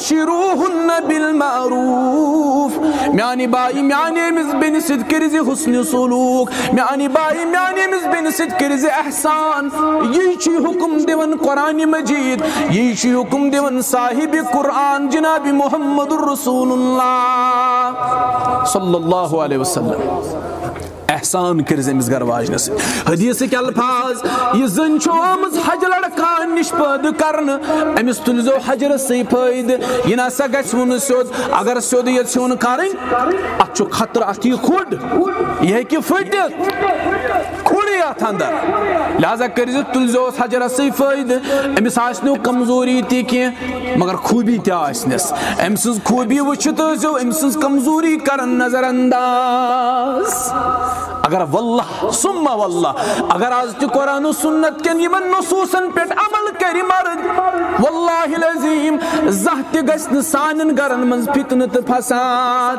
شروہن بالمعروف میانی بائی میانی امز بین سد کرزی حسن سلوک میانی بائی میانی امز بین سد کرزی احسان یہ چی حکم دیون قرآن مجید یہ چی حکم دیون صاحب قرآن جناب محمد الرسول اللہ صلی اللہ علیہ وسلم احسان کرز امس گھر واجنس حدیث کے الفاظ، یہ زن چھو آمز حج لڑکان نش پد کرن. امس تلزو حجر سی پید یہ نسا گژھ ون سیود اگر سیود یہ سیون کرن ات خطر ات یہ کھڈ یہ ہے کہ پھٹ ات اندر لہذا کرز تلزو حجر سی فائد امس آسنو کمزوری تی کی مگر خوبی تی آسنس امس خوبی وچھت جو امس کمزوری کرن نظر انداز اگر واللہ ثم واللہ اگر آز تی قرآن و سنت کن یمن نصوصن پیٹ عمل کری مرد واللہ العظیم زہت گسن سانن گرن منز فتن تو فساد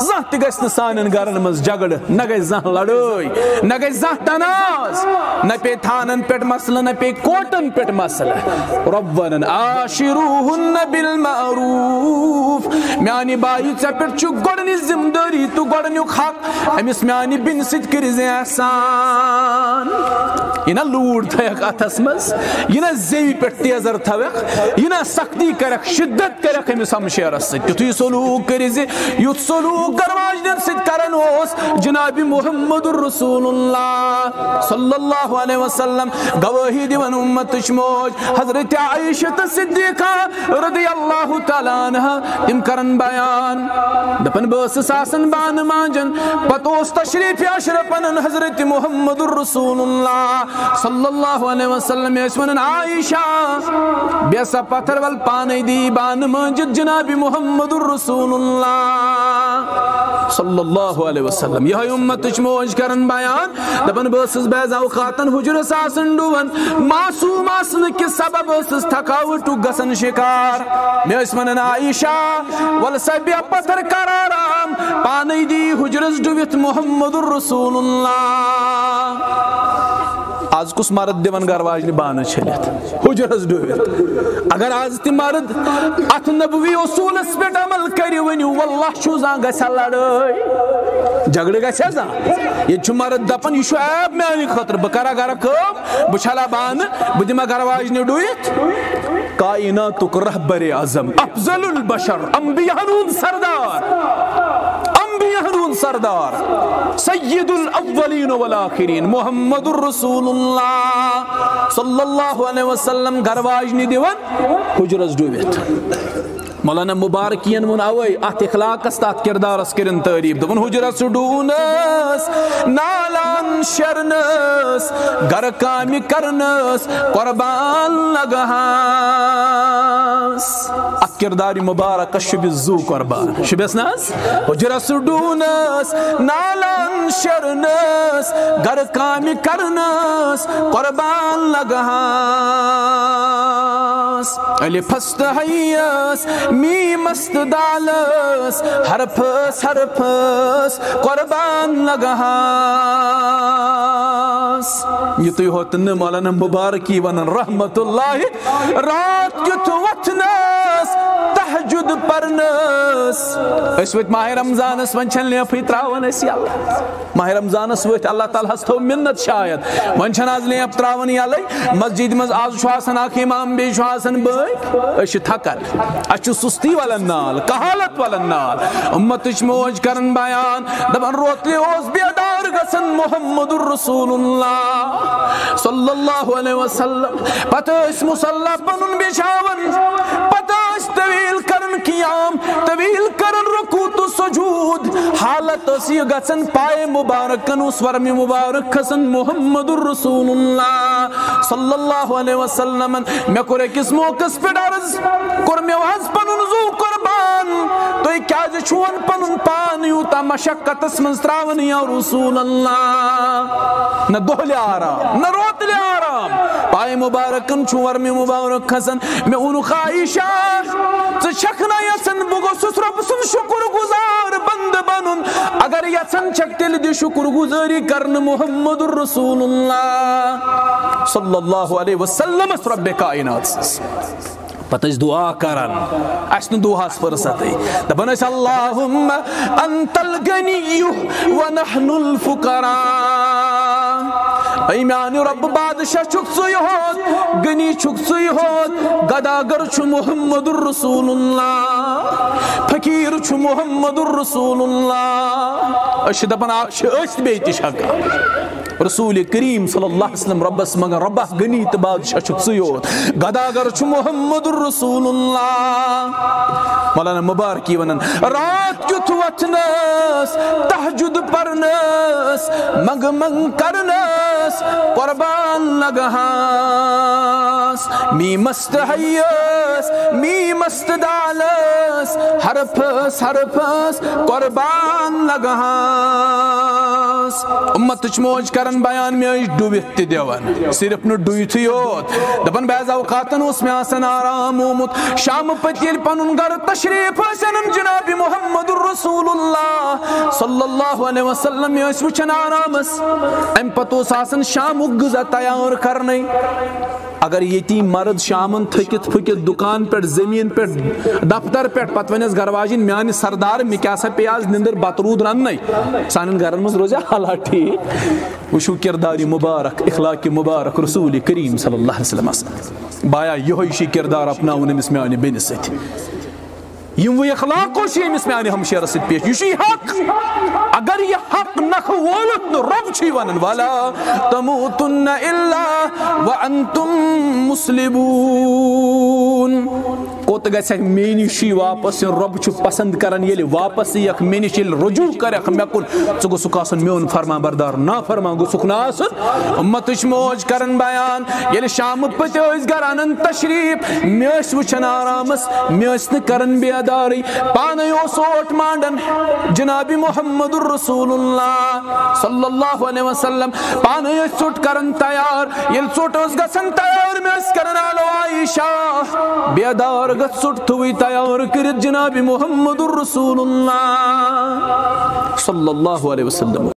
زہت گسن سانن گرن منز جگڑ نہ گئی زہ لڑائی نہ گئی زہ تناز نہ پے تھانن پیٹ مسئلہ نہ پے کوٹن پیٹ مسئلہ ربنا آشروہن بالمعروف میانی بائی ژے پیٹ چھو گۄڈنِچ ذمہ تو گڑنیو خاک امیس میانی بن سید کٔرۍ زِ احسان یہِ نہ لوٗڈ تھٲیکھ اَتھس منٛز یہِ نہ زیوِ پٮ۪ٹھ تیزر تھاوکھ یہِ نہ سختی کرکھ شدت کرکھ أمِس ہمشیرس سۭتۍ تیُتھُے سلوٗک کٔرِ زِ یُتھ سلوٗک گرواجنٮ۪ن کران جناب محمد الرسول اللہ صلی اللہ علیہ وسلم گوٲہی دِوان اُمتٕچ موج حضرت عائشہ صدیقہ رضی اللہ تعالیٰ عنہ تِم کرن بیان۔ دپن بہٕ ٲسٕس آسان بانہٕ مانجن پتہٕ تشریف اشرف حضرت محمد الرسول اللہ صلی اللہ علیہ وسلم ٲسۍ ونان عائشہ بے سا پتھر ول پانے دی بانہٕ مانجت جناب محمد الرسول اللہ صلی اللہ علیہ وسلم یہ امتچ موج کرن بیان۔ دپن بہٕ ٲسٕس بیز اوقاتن حجرس آسان ڈوان معصوم آسنہٕ کہِ سبب ٲسٕس تھکاوٹُک گژھان شکار۔ مےٚ ٲسۍ ونان عائشہ، ول سا بے پتھر کر پانے دی حجرس ڈُوِتھ محمد الرسول اللہ آز کس مرد دِوان گر واجنہِ بانہٕ چھٔلِتھ حجرس ڈُوِتھ اگر آز تہِ مرد اتھ نبوی اصوٗلس پٮ۪ٹھ عمل کرِ ؤنِو واللہ چھُ زانٛہہ گژھِ لڑٲے جگڑٕ گژھِ زانٛہہ ییٚتہِ چھُ مرد دپان یہِ چھُ ایب میانہِ خٲطرٕ بہٕ کرا گرا کٲم بہٕ چھلا بانہٕ بہٕ دِما گر واجنہِ ڈُوِتھ کائناتُک رہبر اعظم، افضل البشر انبیاہن سردار۔ انبیاہن سردار، سید الاولین والآخرین، محمد الرسول اللہ صلی اللہ علیہ وسلم گر واجنہِ دِوان حجرس ڈُوِتھ مولانا مبارکین ون اوے ات اخلاقس تات کردارس کرن تعریف دپن حجرس ڈونس نالان شرنس گر کام کرنس، قربان لگہاس ات کردار مبارک شب زو قربان. شبس ناس حجرس ڈونس نالن شرنس گر کام کرنس قربان لگہاس الفس حیس می مست دالس حرفس حرفس قربان لگہاس۔ یہ تو ہوتن مولانا مبارکی ونن رحمت اللہ۔ رات یت وتنس تہجد پرنس۔ اس وقت ماہ رمضانس ون چھن لیفی تراون اس یلا ماہ رمضانس وقت اللہ تعالی ہس تھو منت شاید۔ ون چھن آز لیف تراون یلے مسجد مز آز چھو آسان اکھ امام بی چھو آسان بٲے أسۍ تھکان اَسہِ سستی سُستی والن نال، کہالت والن نال۔ امت موج کرن بیان دپان روتلی اوس بیدار گسن محمد الرسول اللہ صلی اللہ علیہ وسلم، پتہ اس مسلح پنُن بشاون پتہ اس طویل کرن قیام، طویل کران سجود، حالت ٲس یہِ گژھان پایہِ مبارکن اوس ورمہِ مبارک کھسان محمد الرسول اللہ صلی اللہ علیہ وسلم۔ مےٚ کوٚر أکِس موقعس پٮ۪ٹھ عرض کوٚر مےٚ حظ پنُن زو قربان۔ تُہۍ کیازِ چھُون پنُن پان یوٗتاہ مشقتس منٛز تراوان یا رسول اللہ نہ دۄہلہِ آرام، نہ روتلہِ آرام پایہِ مُبارکن چھُ ورمہِ مُبارک کھسان مےٚ ووٚنُکھ عایشہ ژٕ چھکھ نہ یژھان بہٕ گوٚژھُس رۄبہٕ سُنٛد شُکُر اگر یژھان چھکھ تیٚلہِ دِ شُکُر گُزٲری کرنہٕ محمد الرسول اللہ۔ صلی اللہ علیہ وسلم اس رب کائنات۔ پتہ دعا کران اس نو دعاس فرصت دپان اس اللهم انت الغني ونحن الفقراء۔ اے میان رب بادشاہ چھک سی ہوت گنی چھک سی ہوت گداگر چھ محمد الرسول اللہ فقیر چھ محمد الرسول اللہ اش دپان اش بیت شکا رسول کریم صلی اللہ علیہ وسلم ربس مگر ربہ گنی تو بادشاہ چھک سیوت گداگر چھ محمد الرسول اللہ مولانا مبارکی ونن، رات کیت وتنس تحجد پرنس مگ منگ کرنس۔ قربان لگہاس می مست حیس می مست دالس۔ حرفس حرفس قربان لگہاس امت موج کرن بیان میں ڈوبت تہ دان صرف نہ ڈویتھے یوت دپان بعض اوقاتن اس میں آسان آرام آمت شام پت یل پنن گھر تشریف آسان جناب محمد رسول اللہ صلی اللہ علیہ وسلم اس وچھن آرامس ام پتہ اس شام غذا تیار کرنے اگر یتی مرد شامن تھکت پھکت دکان پہ زمین پہ دفتر پہ پتہ ونس گھر واجن میانہ سردار مے کیا سا پی آز نندر بترود رن سان گھرن مز روزیا حالات ٹھیک وشو کردار مبارک، اخلاق مبارک، رسول کریم صلی اللہ علیہ وسلم بایا یہ کردار اپناون امس میانہ بین ست یم وہ اخلاق سی امس میانہ ہمشیر ست پیش۔ یہ حق! اگر یہ حق نخ وولت رب چھی ونن والا، تموتن الا وانتم مسلمون. کوت گژھِ میٛانہِ شی واپس یُن رۄب چھُ پسنٛد کران، ییٚلہِ واپس یِیَکھ مےٚ نِش ییٚلہِ رجوع کرکھ مےٚ کُن، ژٕ گوٚژھُکھ آسُن میون فرما بردار نا فرما گوٚژھُکھ نہٕ آسُن۔ اُمتٕچ موج کران بیان، ییٚلہِ شامہٕ پٔتۍ ٲسۍ گرٕ انان تشریٖف، مےٚ ٲسۍ وٕچھان آرامس، مےٚ ٲسۍ نہٕ کران بیدارٕے پانے اوس اوٹ مانڈان جناب محمد الرسول اللہ صلی اللہ علیہ وسلم۔ پانے ٲسۍ ژوٚٹ کران تیار، ییٚلہِ ژوٚٹ ٲس گژھان تیار، مےٚ ٲسۍ کران آلو عایشہ بیدار گژھ ژوٚٹ تھوٕے تیار کٔرِتھ جناب محمد الرسول اللہ صلی اللہ علیہ وسلم.